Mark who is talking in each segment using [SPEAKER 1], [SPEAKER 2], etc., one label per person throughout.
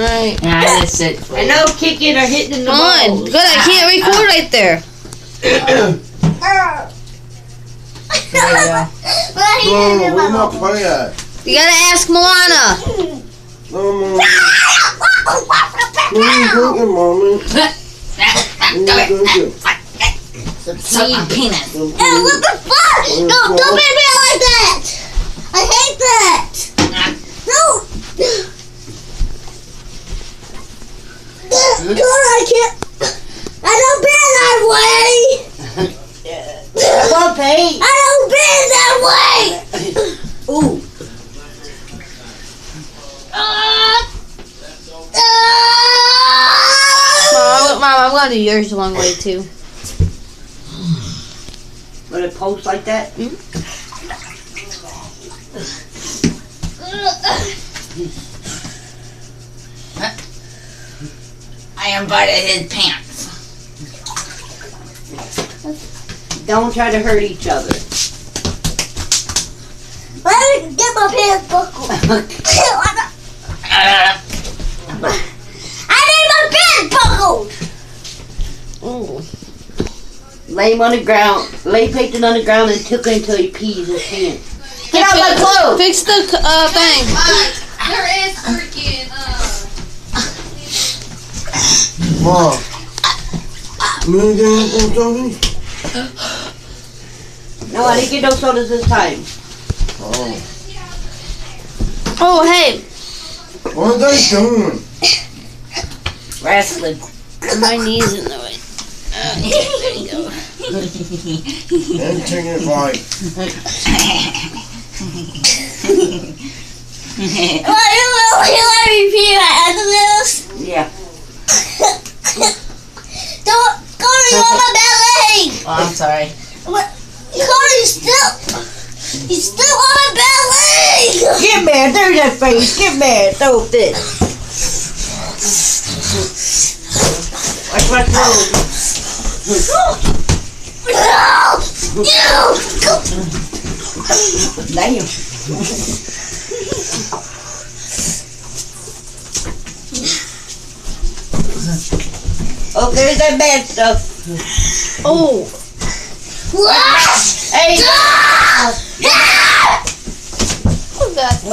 [SPEAKER 1] Alright.
[SPEAKER 2] Yeah, I just sit.
[SPEAKER 3] And no kicking or hitting the
[SPEAKER 1] Come on.
[SPEAKER 3] balls.
[SPEAKER 1] Good, I can't record right there.
[SPEAKER 2] There you.
[SPEAKER 4] No, where my play at?
[SPEAKER 1] You gotta ask Moana.
[SPEAKER 4] No, mom. What are you drinking, mommy? What are you drinking?
[SPEAKER 2] Suck my penis.
[SPEAKER 5] Ew, what the fuck? No, don't make me like that. I hate that. No. God, I can't. I don't been that way.
[SPEAKER 3] Well, Pete.
[SPEAKER 5] I don't been that way.
[SPEAKER 3] Ooh.
[SPEAKER 1] Mom, Mom, I'm gonna do yours the long way too.
[SPEAKER 3] Would it post like that? Hmm?
[SPEAKER 2] I invited his pants.
[SPEAKER 3] Don't try to hurt each other.
[SPEAKER 5] Let me get my pants buckled.
[SPEAKER 2] Uh,
[SPEAKER 5] I need my pants buckled.
[SPEAKER 1] Ooh.
[SPEAKER 3] Lay him on the ground. Lay Peyton on the ground and tickle until he pees his pants. Get out my clothes!
[SPEAKER 1] Fix the uh, thing.
[SPEAKER 6] There is freaking, uh,
[SPEAKER 4] Mom. You ain't getting some sodas?
[SPEAKER 3] No, I didn't get no sodas this time.
[SPEAKER 4] Oh.
[SPEAKER 1] Oh, hey.
[SPEAKER 4] What are they doing?
[SPEAKER 3] Wrestling.
[SPEAKER 1] My knee's in the way. Okay, there you go.
[SPEAKER 4] And taking it like,
[SPEAKER 5] Well, you will you let me pee right after this?
[SPEAKER 3] Yeah.
[SPEAKER 5] Don't, Cody, you on my bad leg.
[SPEAKER 2] oh, I'm sorry.
[SPEAKER 5] Cody, still, he's still on my bad leg.
[SPEAKER 3] Get mad. There's that face. Get mad. Throw this. Watch my clothes. Damn. Oh, there's that bad stuff.
[SPEAKER 1] Oh.
[SPEAKER 3] Hey,
[SPEAKER 1] Look at Mom,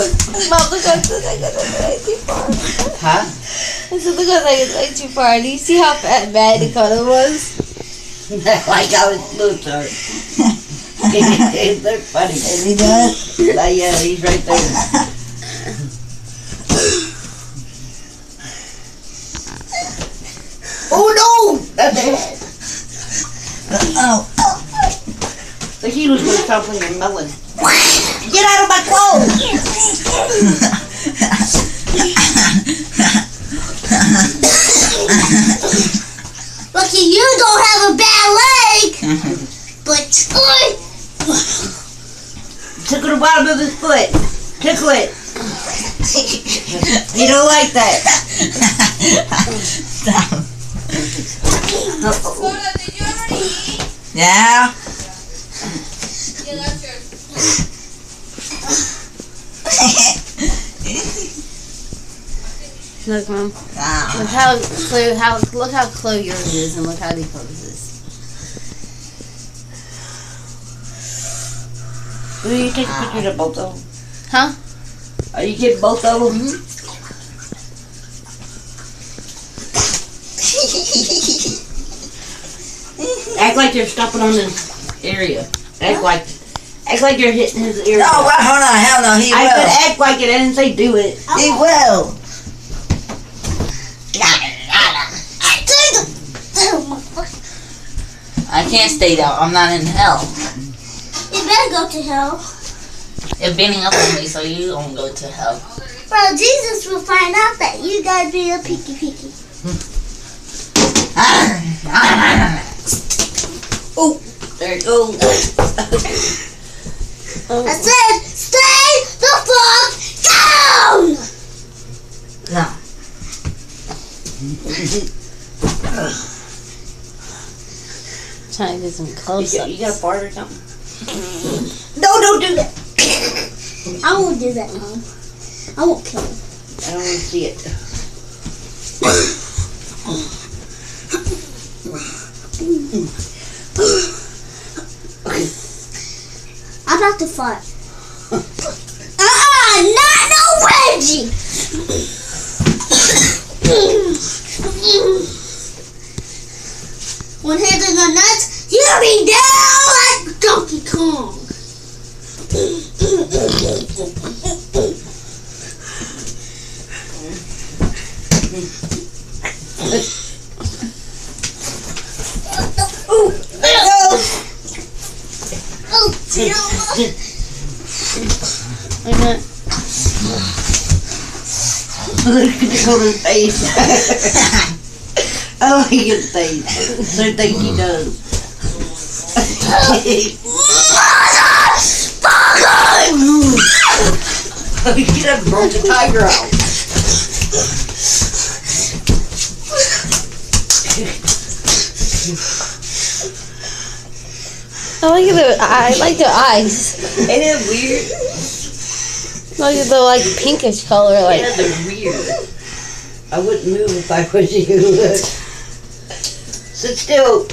[SPEAKER 1] look at look at look at too far.
[SPEAKER 3] huh?
[SPEAKER 1] I said, look at that, it's way too far. Do you see how fat bad the color was?
[SPEAKER 3] like I was Luther. They're funny.
[SPEAKER 2] Is he done?
[SPEAKER 3] Like, yeah, he's right there. No! That's it.
[SPEAKER 2] Oh.
[SPEAKER 3] The healer's gonna stop playing melon. Get out of my clothes!
[SPEAKER 5] Lucky you don't have a bad leg. But,
[SPEAKER 3] Tickle the bottom of his foot. Tickle it. You don't like that.
[SPEAKER 2] Stop.
[SPEAKER 6] Soda, did you already eat?
[SPEAKER 2] Yeah.
[SPEAKER 6] Yeah, that's yours.
[SPEAKER 1] Look, Mom.
[SPEAKER 2] Ah.
[SPEAKER 1] Look how clear, how look how clear yours is, and look how he poses.
[SPEAKER 3] Will you take pictures of both of them?
[SPEAKER 1] Huh?
[SPEAKER 3] Are you getting both of them? Act like you're stopping on this area. Act like, act like you're hitting his ear.
[SPEAKER 2] No, well, hold on. Hell no. He
[SPEAKER 3] I
[SPEAKER 2] will.
[SPEAKER 3] said act like it. I didn't say do it.
[SPEAKER 2] He oh. will. I can't stay there. I'm not in hell.
[SPEAKER 5] you better go to hell.
[SPEAKER 2] You're beating up on me, so you don't go to hell.
[SPEAKER 5] Well, Jesus will find out that you guys be a picky picky. Ah.
[SPEAKER 3] Oh, there it goes.
[SPEAKER 5] I said, stay the fuck down!
[SPEAKER 2] No.
[SPEAKER 1] Trying to get some
[SPEAKER 3] You
[SPEAKER 1] close ups.
[SPEAKER 3] you got a fart or something? No, don't do that.
[SPEAKER 5] I won't do that, Mom. I won't kill him.
[SPEAKER 3] I don't want to see it.
[SPEAKER 5] I'm about to fight. Uh-uh, not no Reggie. When hitting the nuts, you'll be down like Donkey Kong. Oh,
[SPEAKER 3] Look at the color face. I like his face. I think he does. He done broke the tiger out.
[SPEAKER 1] I like the I like the eyes.
[SPEAKER 3] Ain't it weird?
[SPEAKER 1] Look at the like pinkish color, like
[SPEAKER 3] Yeah, they're weird. I wouldn't move if I was you. Sit still.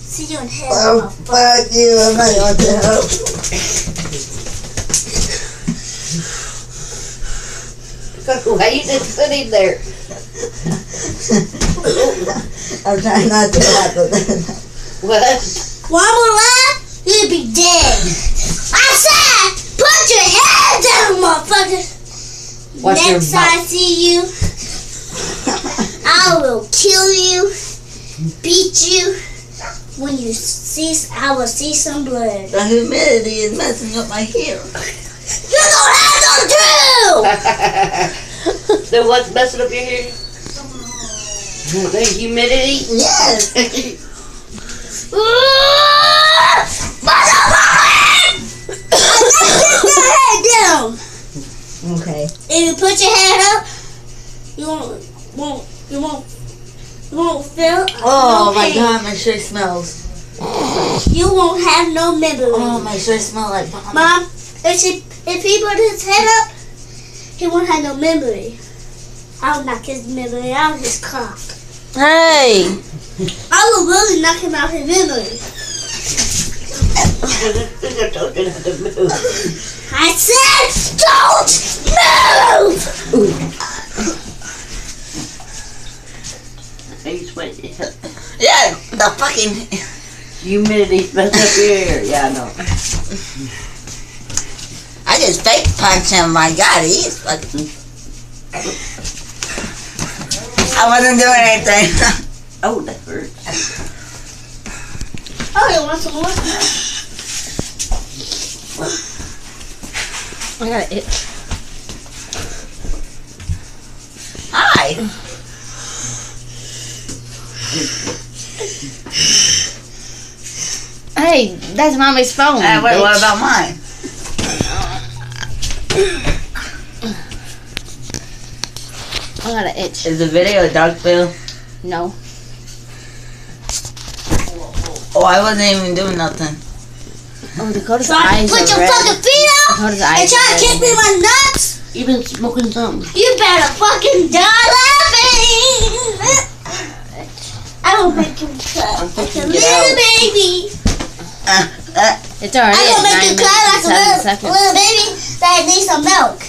[SPEAKER 5] See you in hell.
[SPEAKER 2] Oh, fuck you. I'm not going to help.
[SPEAKER 3] Why you just sitting there?
[SPEAKER 2] I'm trying not to laugh at that.
[SPEAKER 3] What?
[SPEAKER 5] One more laugh, you'll be dead. I said, put your head down, motherfucker.
[SPEAKER 3] Watch your
[SPEAKER 5] Next I see you, I will kill you, beat you. When you see, I will see some blood.
[SPEAKER 2] The humidity is messing up my hair.
[SPEAKER 5] You don't have no truth.
[SPEAKER 3] then what's messing up your hair? The humidity?
[SPEAKER 2] Yes.
[SPEAKER 5] Put your head down.
[SPEAKER 2] Okay.
[SPEAKER 5] If you put your head up, you won't, won't, you won't, you won't feel.
[SPEAKER 2] Oh
[SPEAKER 5] no
[SPEAKER 2] my
[SPEAKER 5] pain.
[SPEAKER 2] god, my shirt smells.
[SPEAKER 5] You won't have no memory.
[SPEAKER 2] Oh, my shirt smells like vomit.
[SPEAKER 5] Mom, if she, if he put his head up, he won't have no memory. I'll knock his memory out of his cock.
[SPEAKER 1] hey.
[SPEAKER 5] I will really knock him out of his memory.
[SPEAKER 3] I told you not move.
[SPEAKER 5] I said, don't move.
[SPEAKER 3] Are you sweating?
[SPEAKER 2] Yeah, the fucking.
[SPEAKER 3] Humidity messed up your hair. Yeah, I know.
[SPEAKER 2] I just fake punched him. My god, he's fucking. I wasn't doing anything.
[SPEAKER 3] Oh, that hurts.
[SPEAKER 5] Oh, you want some more?
[SPEAKER 1] I got it.
[SPEAKER 2] Hi.
[SPEAKER 1] Hey, that's mommy's phone.
[SPEAKER 2] Uh, wait, what
[SPEAKER 1] bitch.
[SPEAKER 2] about mine?
[SPEAKER 1] I got an itch.
[SPEAKER 2] Is the video a dog bill?
[SPEAKER 1] No.
[SPEAKER 2] Oh, I wasn't even doing nothing.
[SPEAKER 1] Oh, Dakota's
[SPEAKER 5] Try to
[SPEAKER 1] eyes
[SPEAKER 5] put
[SPEAKER 1] are
[SPEAKER 5] your
[SPEAKER 1] red.
[SPEAKER 5] fucking feet up
[SPEAKER 1] Dakota's
[SPEAKER 5] and
[SPEAKER 1] eyes
[SPEAKER 5] try
[SPEAKER 1] are
[SPEAKER 5] to kick me in my nuts.
[SPEAKER 3] You've been smoking something?
[SPEAKER 5] You better fucking die laughing. I will make you cry like a little
[SPEAKER 3] out.
[SPEAKER 5] baby.
[SPEAKER 2] Uh, uh,
[SPEAKER 1] It's already
[SPEAKER 5] I
[SPEAKER 1] at
[SPEAKER 5] will make
[SPEAKER 1] nine
[SPEAKER 5] you cry like
[SPEAKER 1] minutes
[SPEAKER 5] a
[SPEAKER 1] seven
[SPEAKER 5] little,
[SPEAKER 1] seconds.
[SPEAKER 5] little baby that need some milk.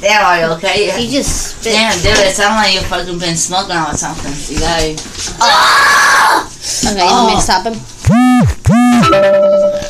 [SPEAKER 2] Damn, are you okay?
[SPEAKER 1] He just spit.
[SPEAKER 2] Damn, dude, it sounds like you fucking been smoking on something. You gotta. Oh.
[SPEAKER 1] Okay, you want me to stop him? Oh. Woo!